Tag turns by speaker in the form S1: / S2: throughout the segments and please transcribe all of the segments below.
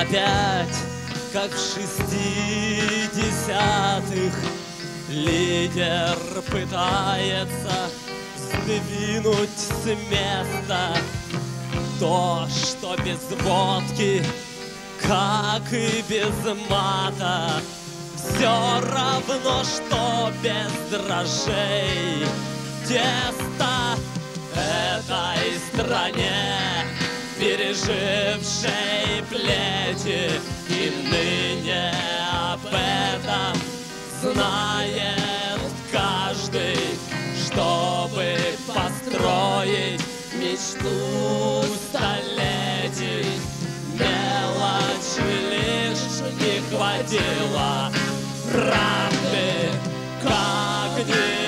S1: опять, как в шестидесятых, лидер пытается сдвинуть с места то, что без водки, как и без мата, все равно, что без дрожжей тесто этой стране, пережившей плети и ныне об этом знает каждый, чтобы построить мечту столетий. Мелочи лишь не хватило правды, как не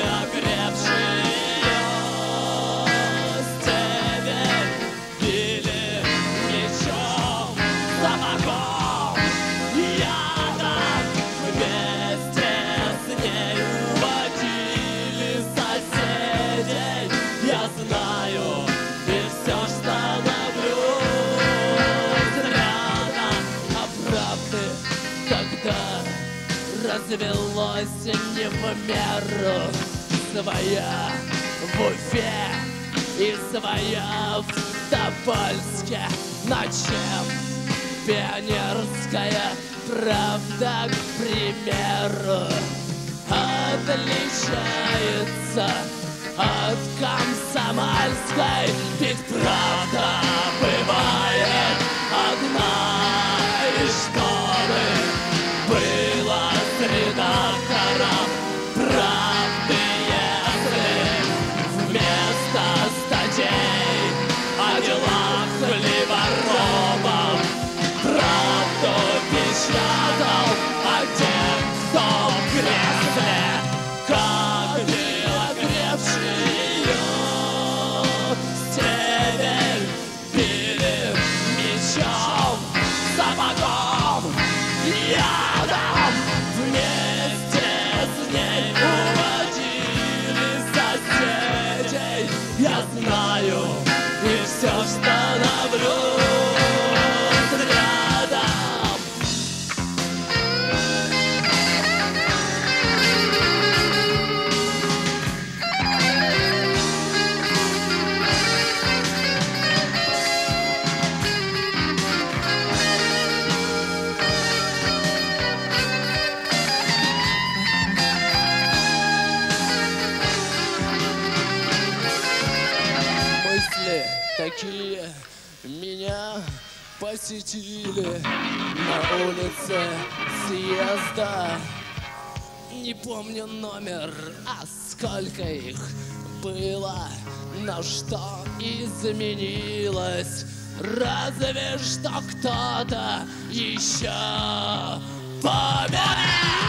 S1: тогда развелось не в меру своя в Уфе и своя в Тобольске. Но чем пионерская правда, к примеру, отличается от комсомольской? Ведь правда бывает одна,
S2: меня посетили на улице съезда. Не помню номер, а сколько их было, но что изменилось? Разве что кто-то еще помер.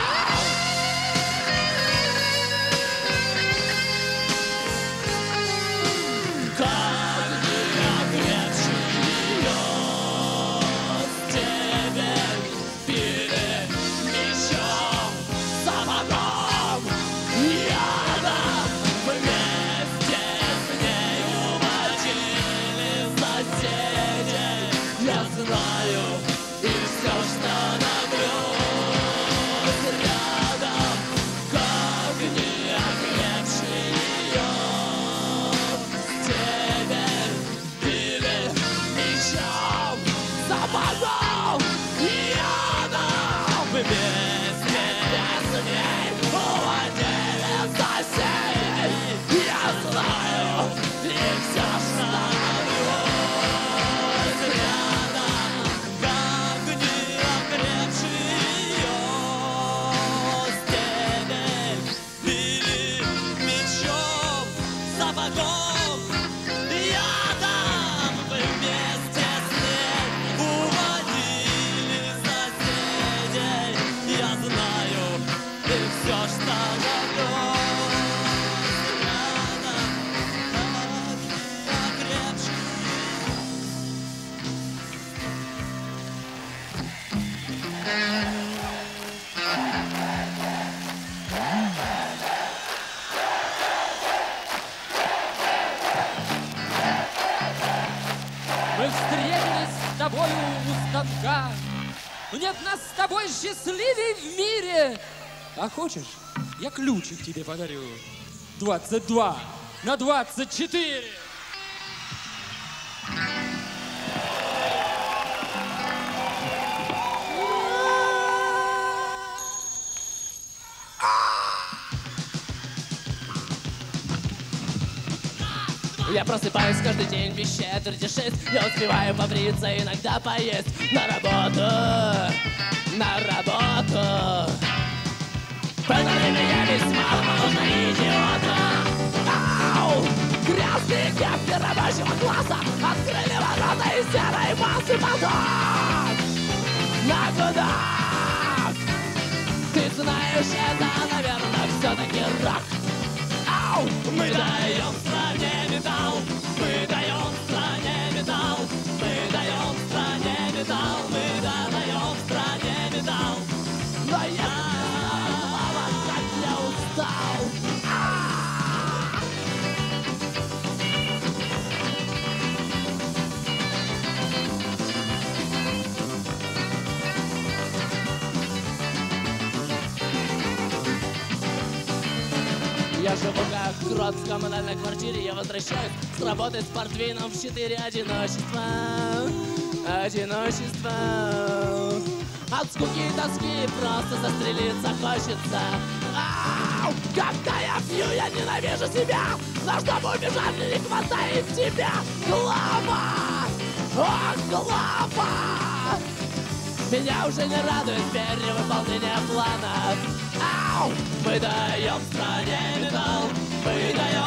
S3: Нет нас с тобой счастливей в мире. А хочешь, я ключик тебе подарю. 22 на 24.
S1: Я просыпаюсь каждый день без четверти шесть. Я успеваю побриться, иногда поесть. На работу, на работу. В это время я весьма похож на идиота. Ау! Грязные кепки рабочего класса Открыли ворота из серой массы поток На куда? Ты знаешь, это, наверное, все-таки рак Ау! Мы даем Я живу как крот в коммунальной квартире Я возвращаюсь с работы с портвейном в четыре одиночества Одиночество От скуки и тоски просто застрелиться хочется! Когда я пью, я ненавижу себя Но чтобы убежать, мне не хватает тебя Глава! О, глава! Меня уже не радует перевыполнение планов Ау! Мы даем стране металл Мы даем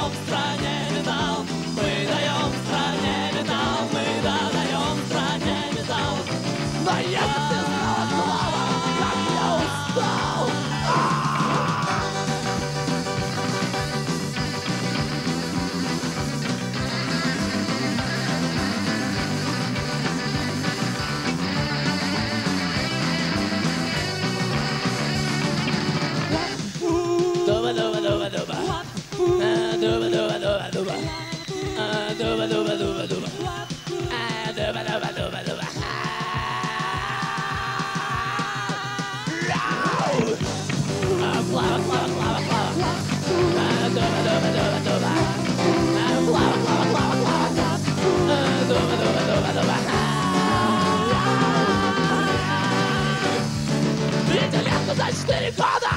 S1: 24 года!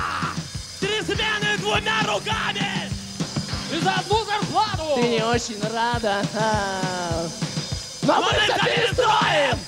S2: Три смены двумя руками!
S3: И за одну зарплату!
S1: Ты не очень рада. А? Но,
S2: Но мы, это перестроим!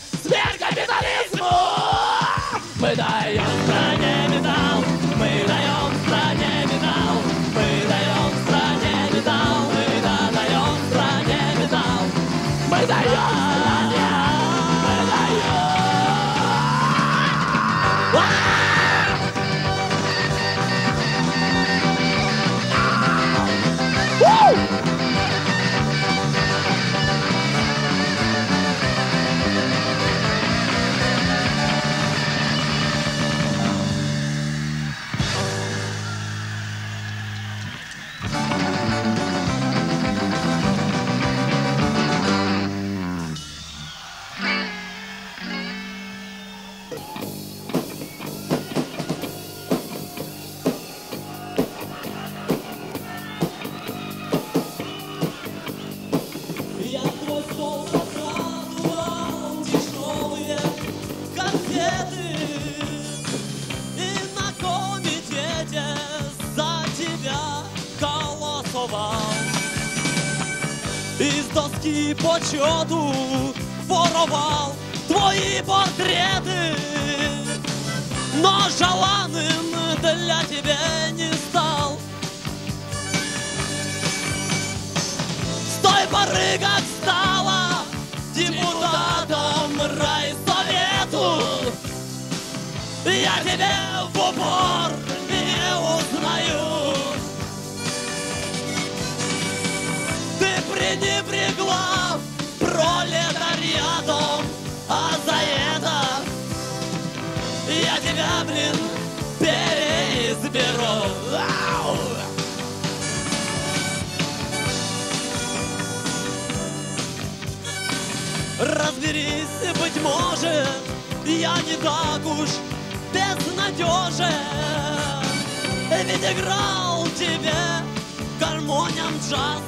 S2: Джаз.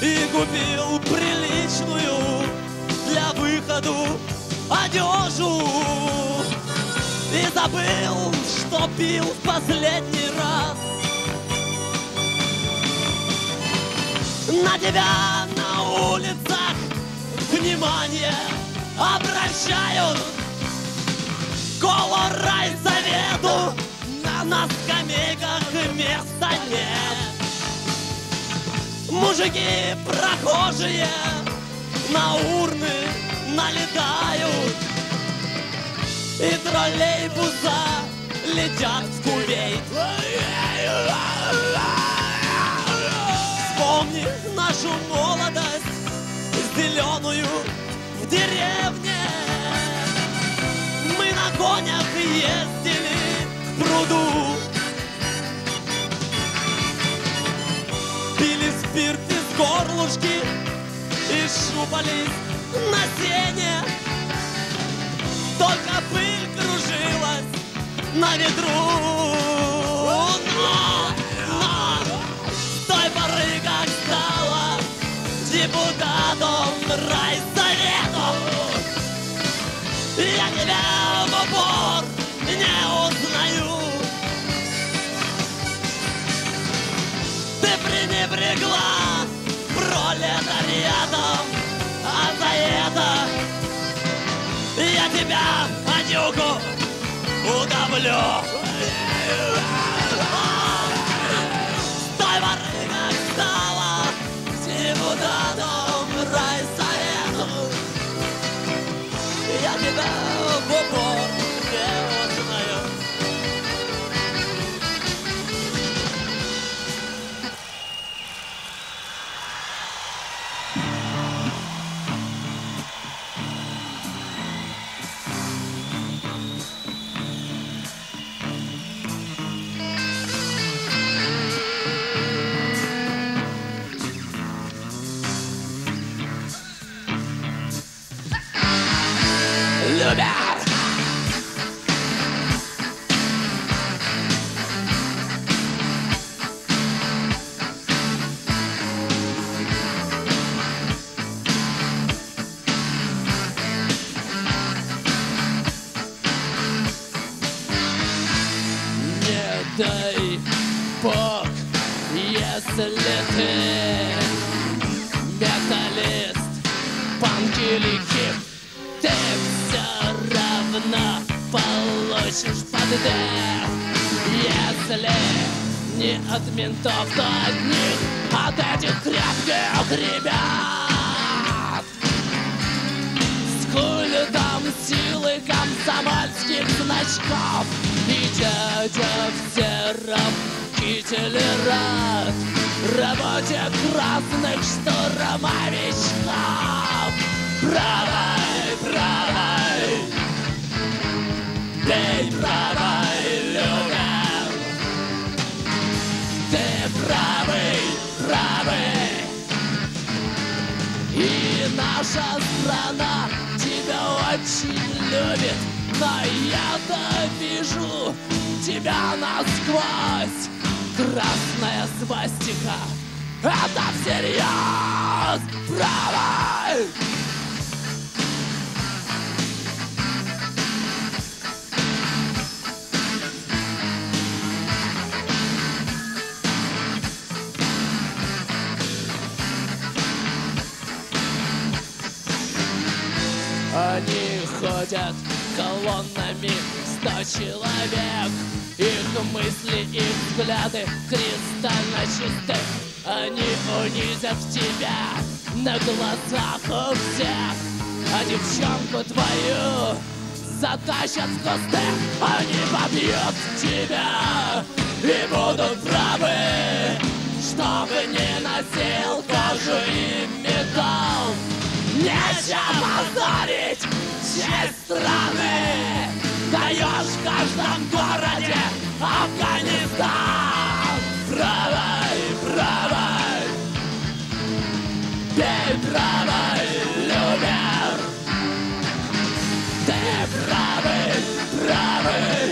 S2: И купил приличную для выходу одежу И забыл, что пил в последний раз. На тебя на улицах внимание обращают Коло на скамейках места нет Мужики прохожие на урны налетают. И троллейбуса летят в Кувейт Вспомни нашу молодость зеленую в деревне. Мы на конях ездили к пруду Пили спирт из горлышки И шупались на сене. Только пыль кружилась на ветру пренебрегла пролетариатом А за это я тебя, Анюку, удавлю
S1: наша страна тебя очень любит Но я-то вижу тебя насквозь. Красная свастика Это всерьез! Правой Они ходят колоннами сто человек. Их мысли, их взгляды кристально чисты. Они унизят тебя на глазах у всех. А девчонку твою затащат в кусты. Они побьют тебя и будут правы Чтобы не носил кожу и металл. Нечем позорить всей страны Даешь в каждом городе Афганистан. Правой, правой. Ты правой, любим Ты правый, правый.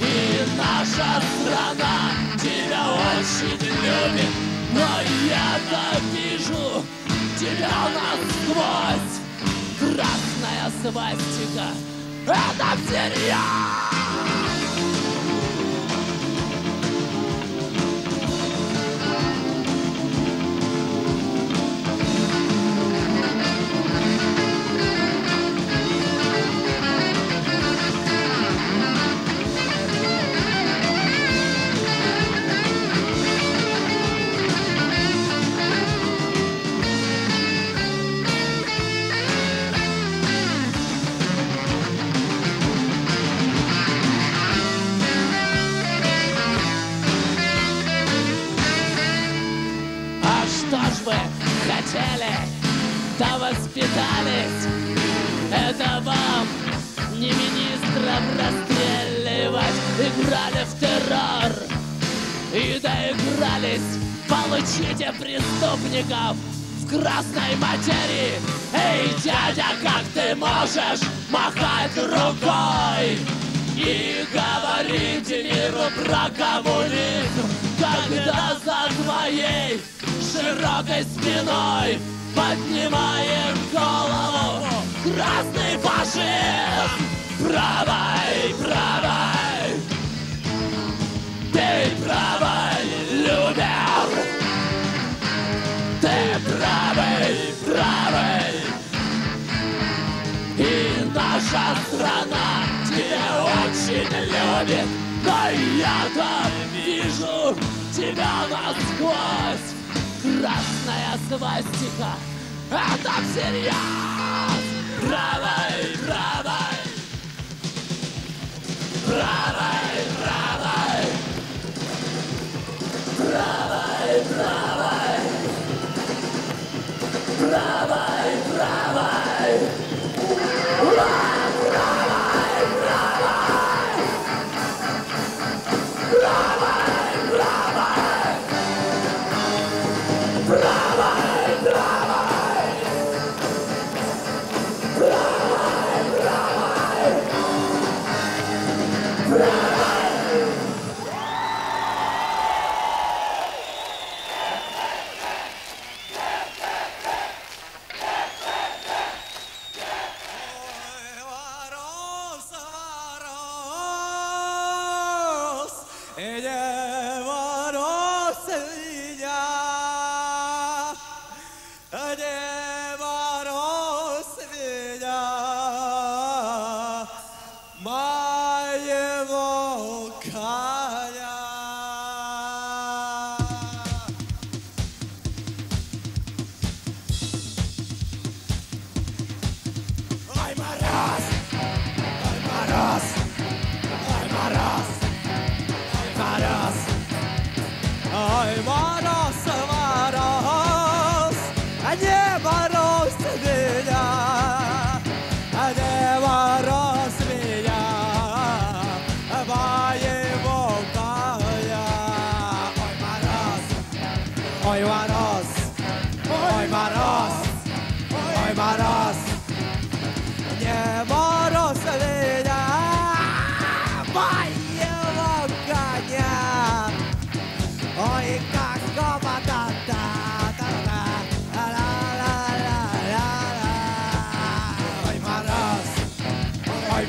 S1: И наша страна тебя очень любит. Но я-то вижу тебя насквозь красная свастика. Это всерьез!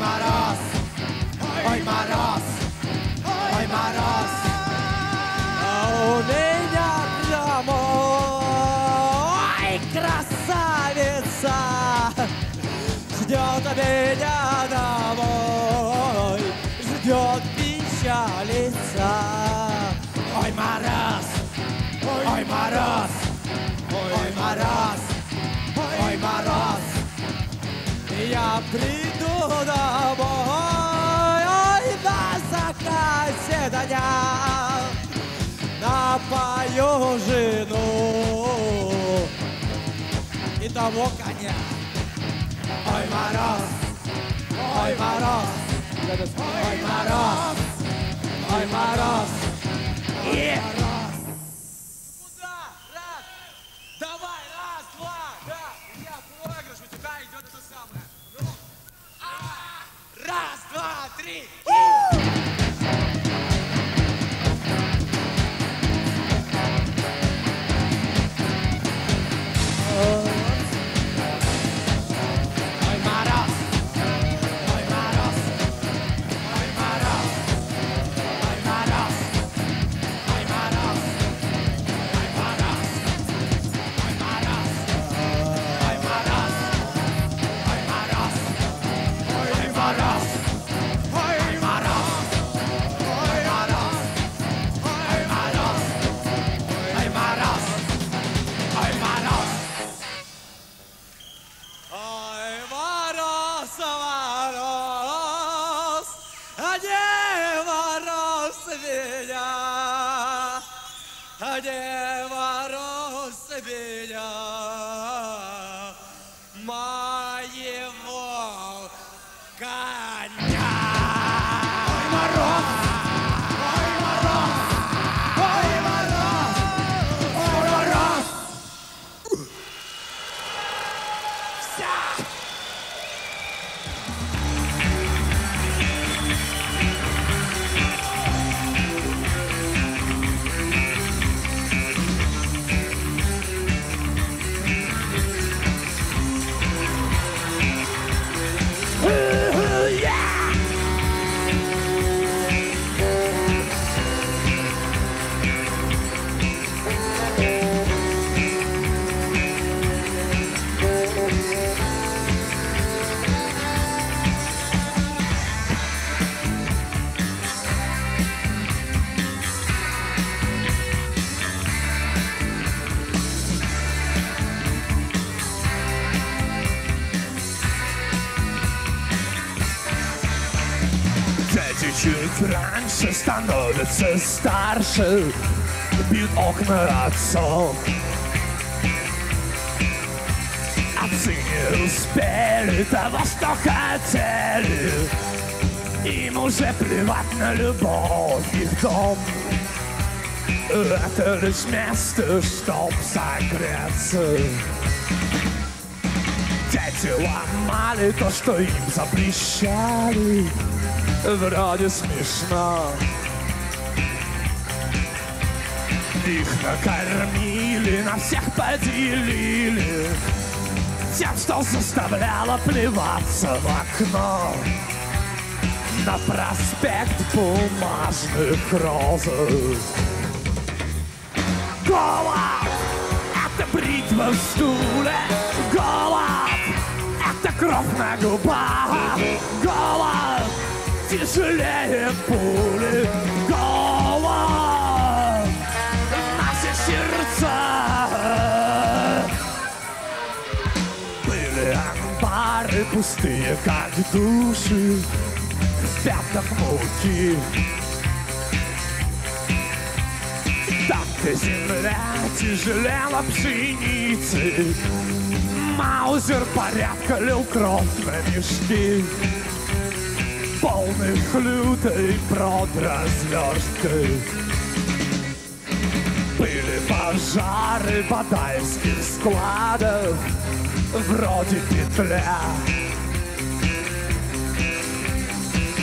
S4: Maras! Hoy Maras! приду домой Ой, на закате до дня Напою жену. И того коня. Ой, мороз, ой, мороз. Ой, мороз, ой, мороз.
S5: Yeah! Меня
S6: раньше становятся старше. Бьют окна отцов Отцы не успели того, что хотели. Им уже плевать на любовь их дом. Это лишь место, чтоб согреться. Дети ломали то, что им запрещали Вроде смешно. Их накормили, на всех поделили. Тем, что заставляло плеваться в окно. На проспект бумажных розов Голод — это бритва в стуле. Голод — это кровь на губах. Голод — тяжелее пули. Голод — наши сердца Были амбары пустые, как души. В пятнах муки Так-то земля тяжелела пшеницы Маузер порядка лил кровь на мешки Полных лютой прод разверсткой Были пожары бадайских складов Вроде петля.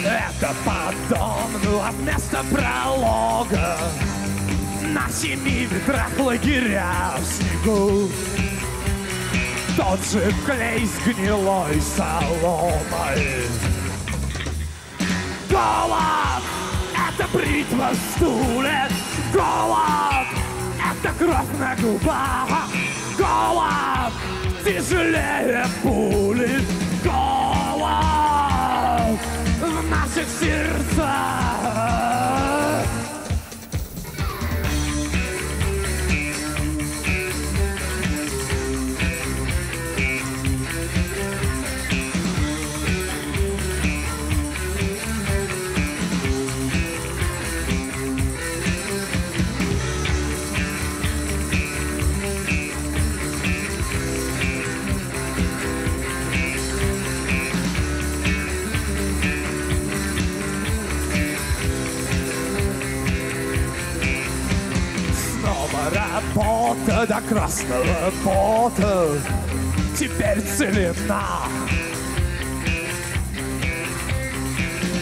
S6: Это потом, ну а вместо пролога. На семи ветрах лагеря в снегу. Тот же клей с гнилой соломой Голод — это бритва в стуле. Голод — это кровь на губах Голод — тяжелее пули. Голод! В наших сердцах до красного пота Теперь целина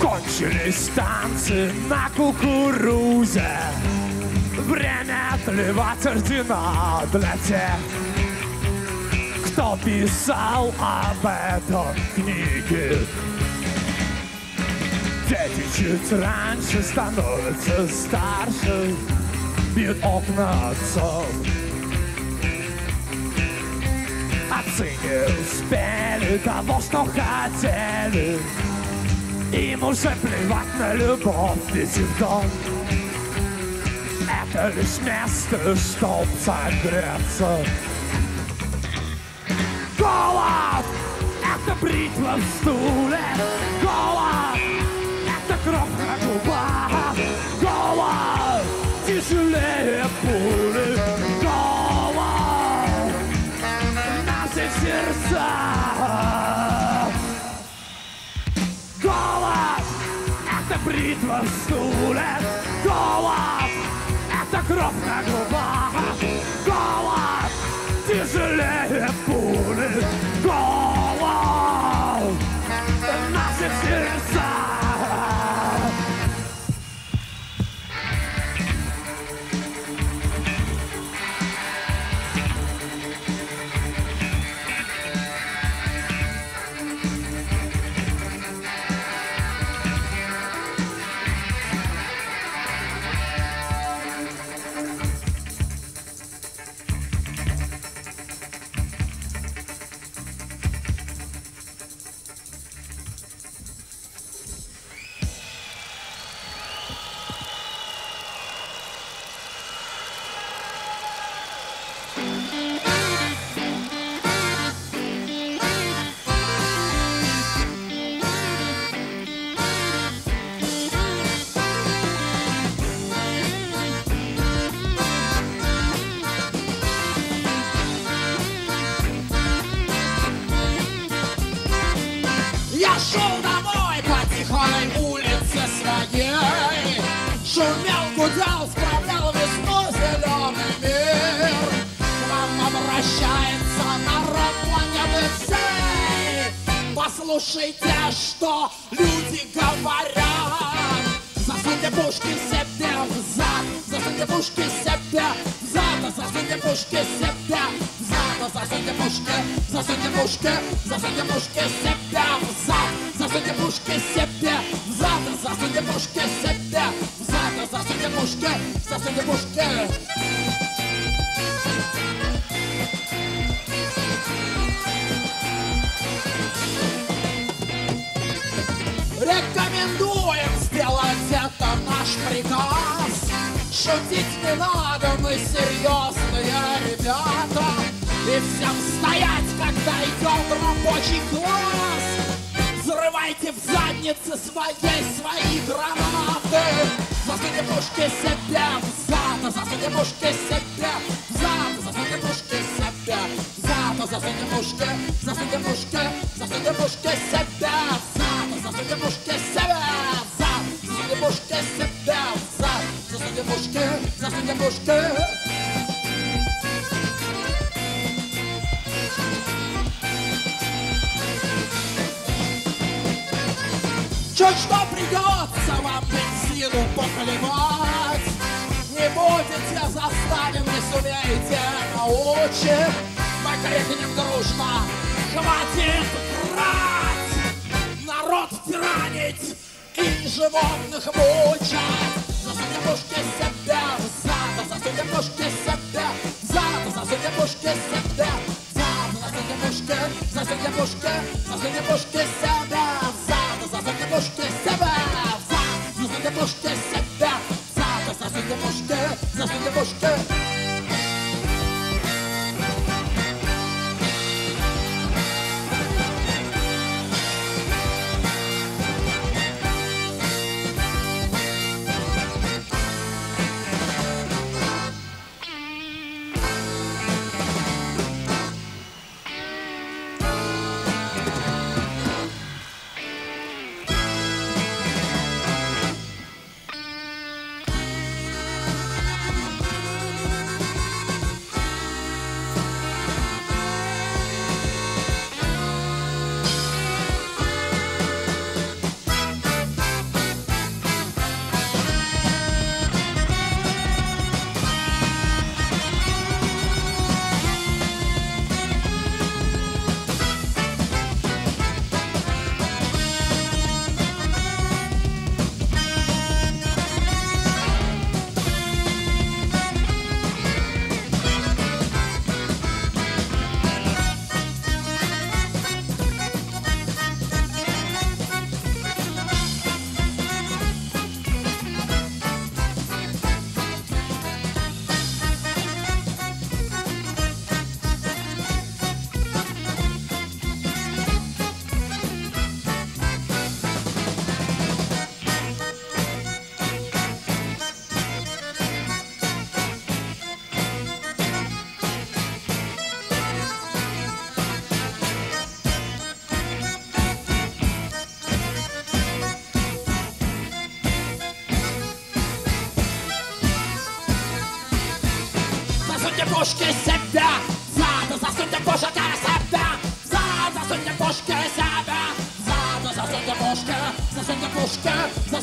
S6: Кончились танцы на кукурузе. Время отливать ордена для тех Кто писал об этом книги. Дети чуть раньше становятся старше Бьют окна отцов Отцы не успели того, что хотели Им уже плевать на любовь, ведь их дом Это лишь место, чтоб согреться Голод — это бритва в стуле Голод — это кровь на губах Голод — тяжелее пуль чувство в стуле. Голос — это кровь на губах
S7: Рекомендуем сделать это наш приказ. Шутить не надо, мы серьезные ребята. И всем стоять, когда идет рабочий класс. Взрывайте в заднице своей свои гранаты. Засуньте пушки себе в зад Засуньте пушки себе в зад Засуньте пушки себе в зад Засуньте пушки, засуньте пушки Засуньте пушки себе в зад Засуньте пушки себе в зад Засуньте пушки, засуньте пушки Чуть что придется вам бензину похлебать Не будете заставим, не сумеете научим Мы крикнем дружно Хватит врать Тиранить и животных мучать. Засуньте пушки себе в зад Засуньте пушки себе в зад Засуньте пушки себе в зад Засуньте пушки, засуньте пушки Засуньте пушки себе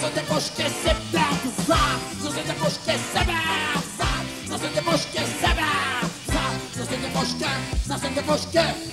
S4: Zase poště sebe vzad, zase poště sebe vzad, zase poště sebe vzad, zase poště, zase poště.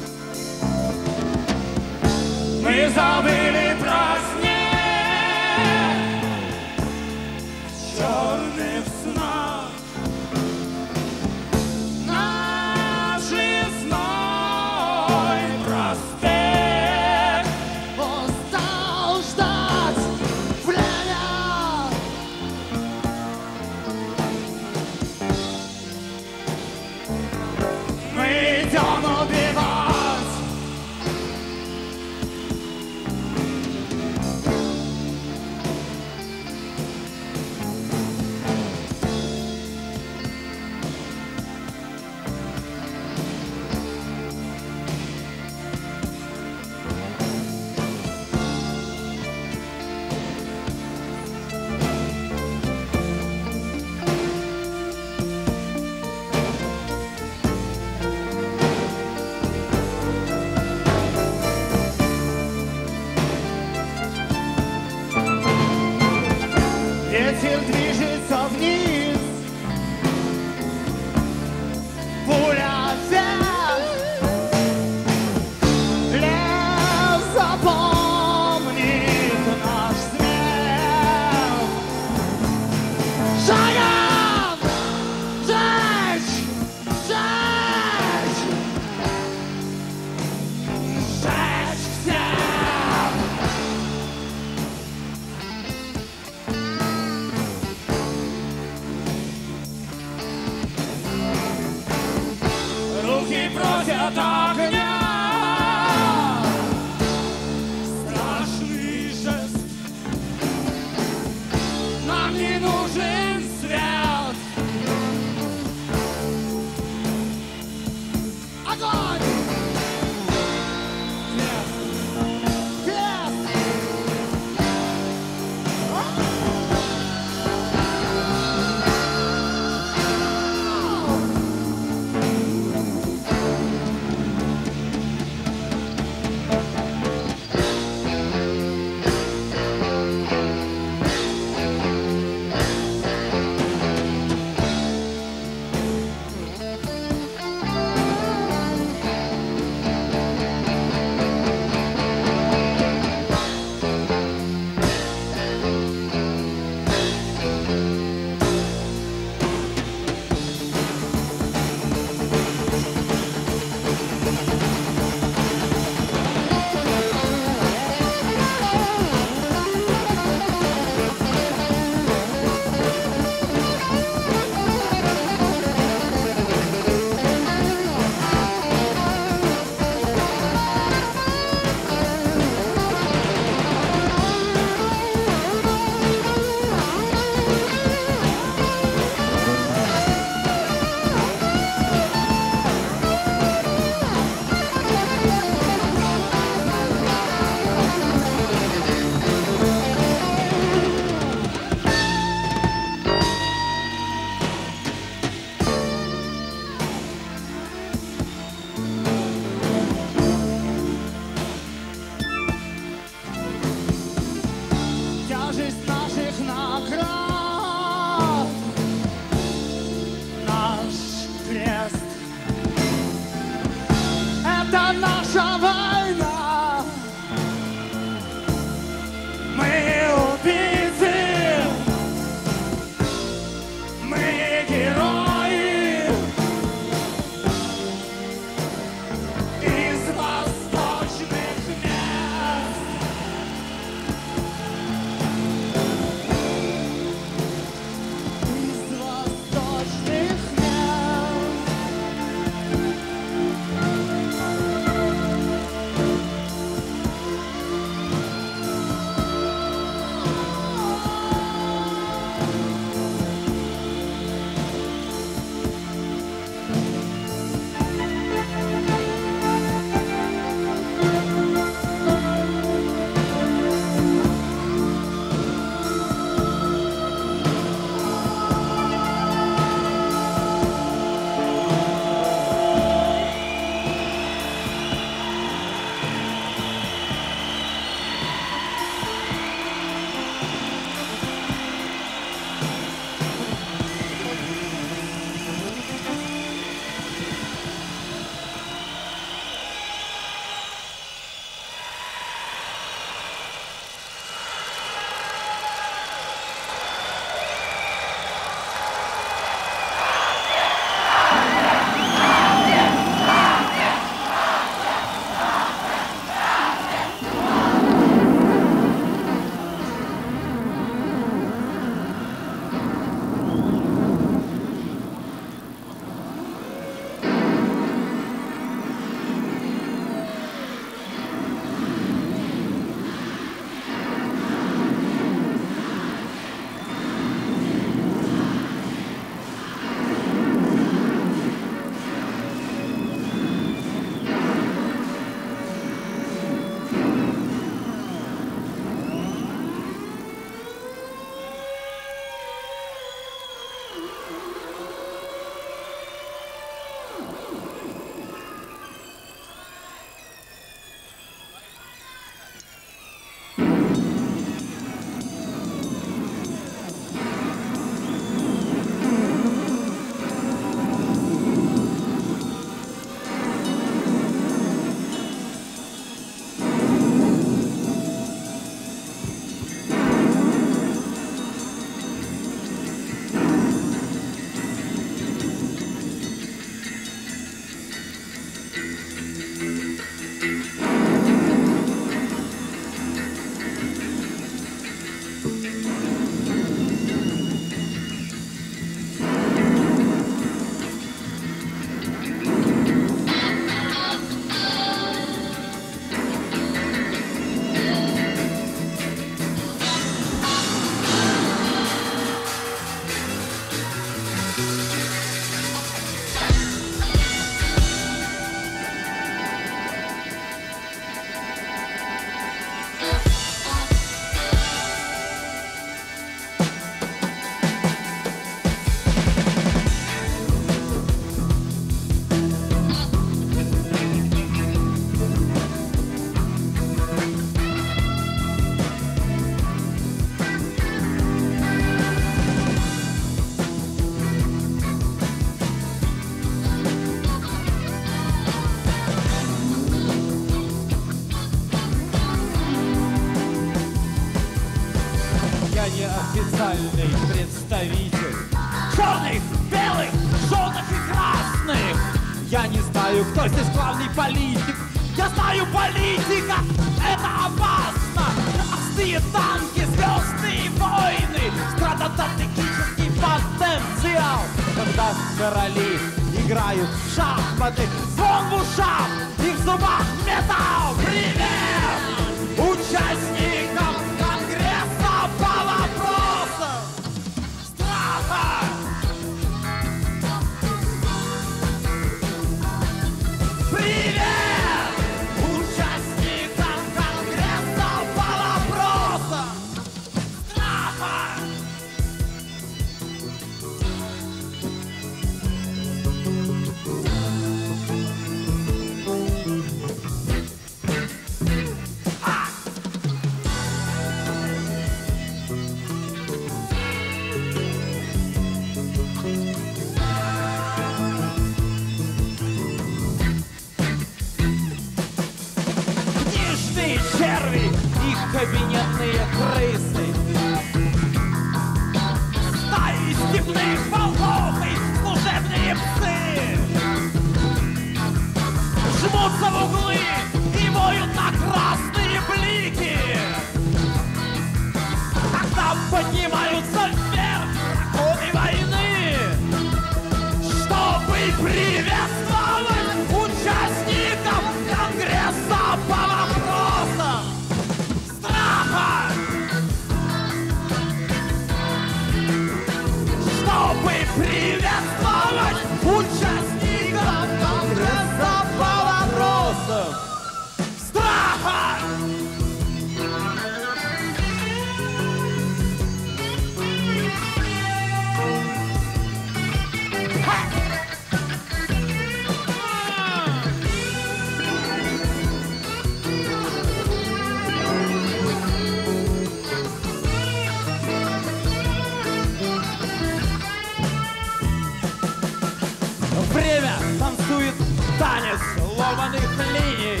S4: порванных линий.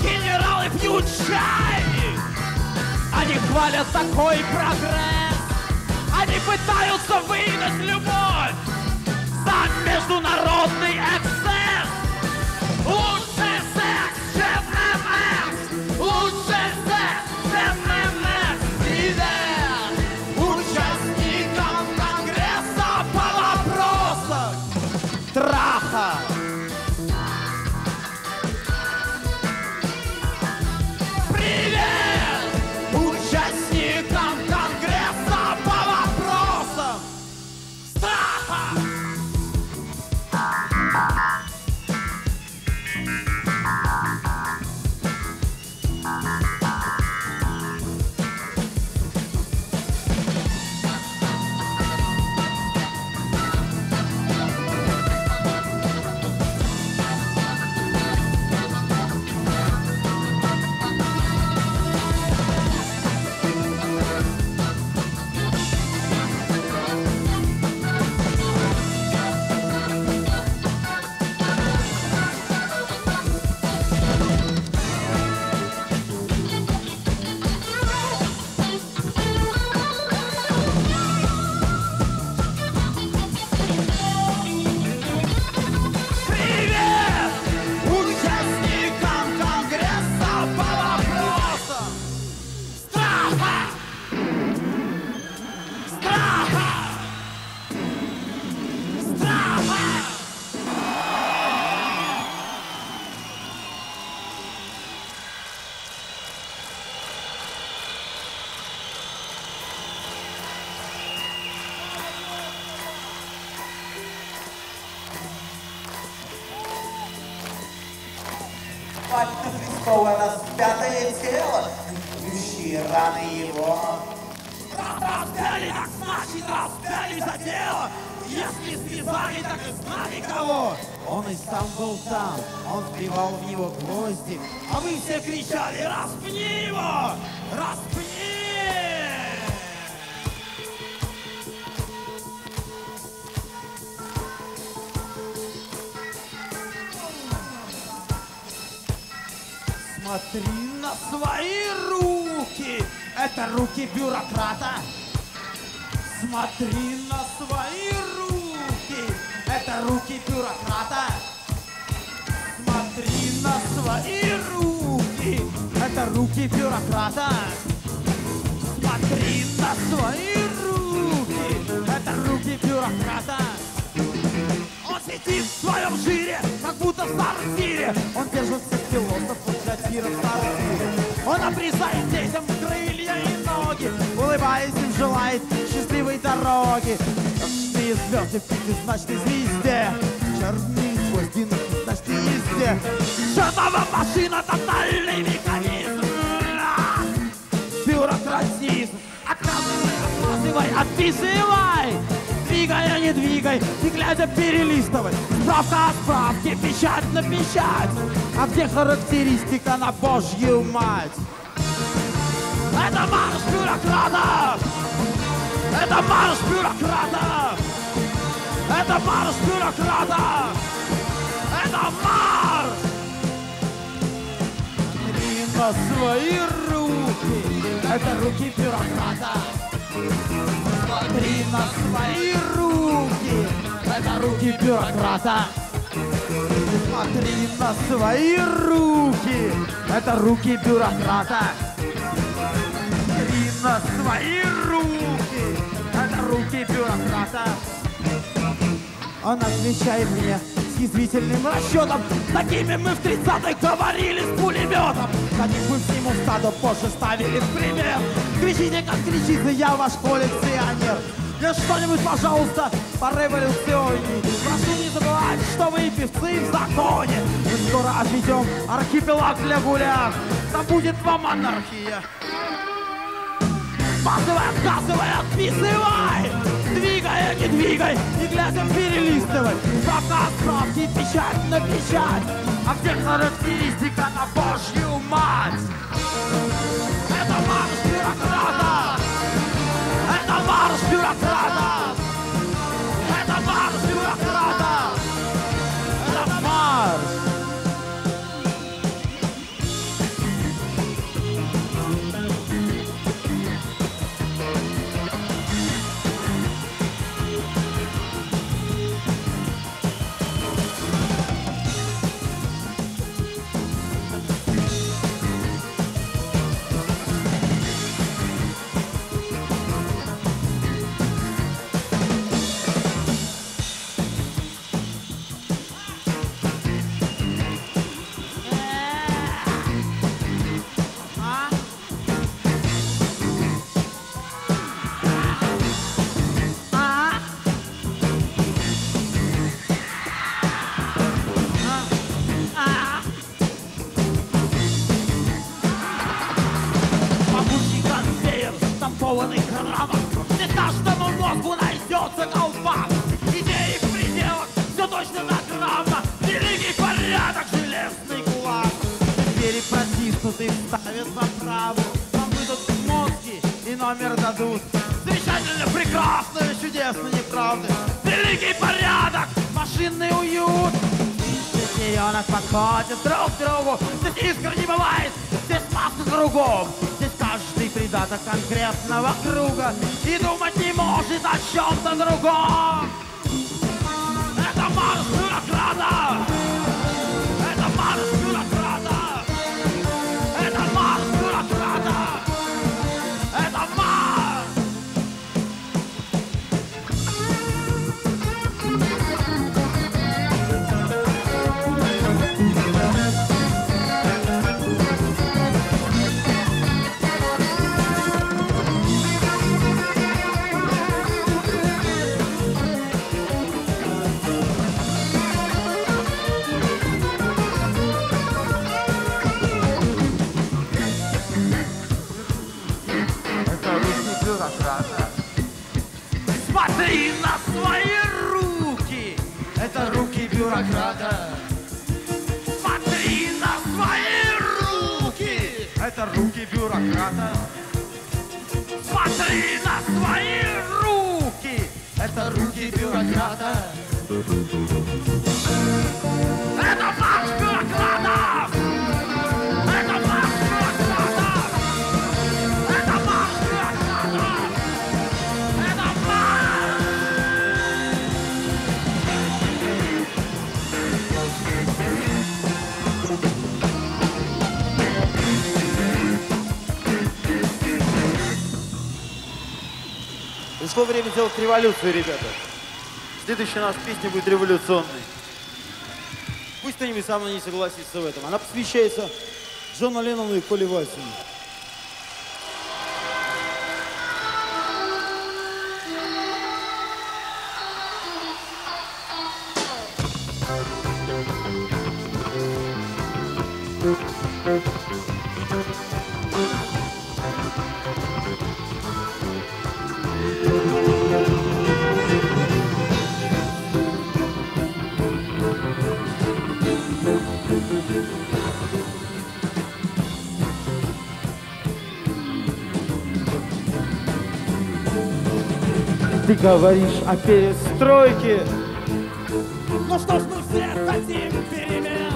S4: Генералы пьют чай, они хвалят такой прогресс. Они пытаются выдать любовь за международный
S8: экспорт. такого распятое тело, гнетущие раны его.
S4: Раз распяли, так значит распяли за тело! Если связали, так и знали кого! Он и сам был там, он вбивал в него гвозди, а вы все кричали «Распни его! Распни!» Смотри на свои руки, это руки бюрократа. Смотри на свои руки, это руки бюрократа. Смотри на свои руки, это руки бюрократа. Смотри на свои руки, это руки бюрократа. Он сидит в своем жире, как будто в старом тире. Он всех философов для тира в старом мире. Он обрезает детям крылья и ноги, улыбаясь им желает счастливой дороги. Ночные звезды в пятизначной звезде, черные гвозди на пятизначной езде. Чертова машина, тотальный механизм. Бюрократизм. Отказывай, отписывай. Двигай, а не двигай, и глядя перелистывай. Справка от справки, печать на печать. А где характеристика на божью мать? Это марш бюрократов! Это марш бюрократов! Это марш бюрократов! Это марш! Смотри на свои руки, это руки бюрократа. Смотри на свои руки, это руки бюрократа. Смотри на свои руки, это руки бюрократа. Смотри на свои руки, это руки бюрократа. Он отвечает мне с язвительным расчетом. Такими мы в 30-х говорили с пулеметом. Таких мы всему стаду позже ставили в пример. Кричите, как кричите, я ваш коллекционер. Я что-нибудь, пожалуйста, по революционе. Прошу не забывать, что вы певцы в законе. Мы скоро отведем архипелаг для гулях. Там будет вам анархия. Смазывай, отказывай, отписывай! Двигай, не двигай, и глядя перелистывай. Справка, справки, печать на печать. А где характеристика на божью мать? Это марш бюрократа! Это марш Смотри на свои руки, это руки бюрократа. Смотри на свои руки, это руки бюрократа. Смотри на свои руки, это руки бюрократа. Пришло время делать революцию, ребята. Следующая наша песня будет революционной. Пусть кто-нибудь со мной не согласится в этом. Она посвящается Джону Леннону и Коле Васину. Говоришь о перестройке. Ну что ж, мы все хотим перемен.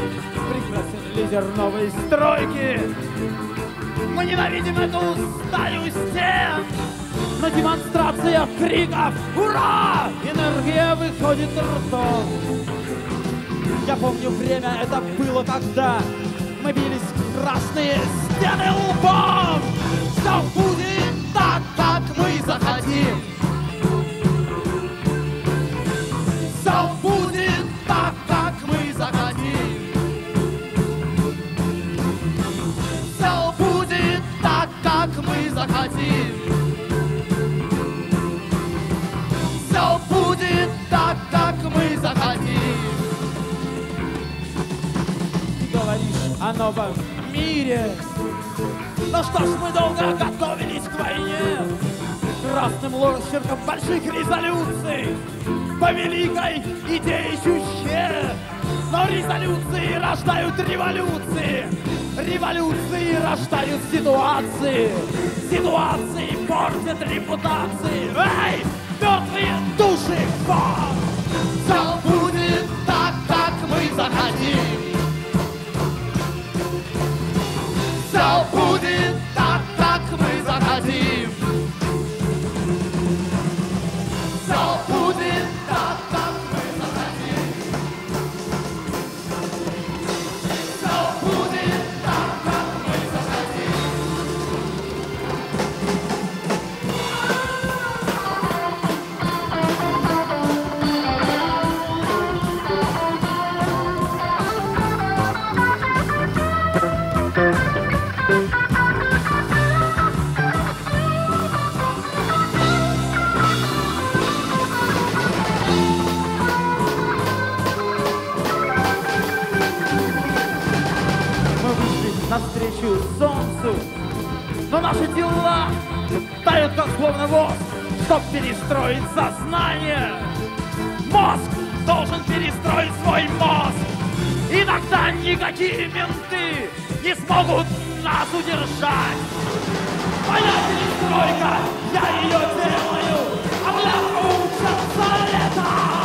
S4: Прекрасен лидер новой стройки. Мы ненавидим эту стаю стен. На демонстрациях криков «Ура!» Энергия выходит ртом. Я помню время это было, когда мы бились в красные стены лбом. Все будет так, как мы захотим. Новом мире. Ну что ж, мы долго готовились к войне. Красным росчерком больших резолюций по великой идее Чуще. Но резолюции рождают революции. Революции рождают ситуации. Ситуации портят репутации. Эй, мертвые души, фон! Мы навстречу солнцу, но наши дела тают как словно воск, чтоб перестроить сознание. Мозг должен перестроить свой мозг. Иногда никакие менты не смогут нас удержать. Моя перестройка, я ее делаю, а бля, учатся лето.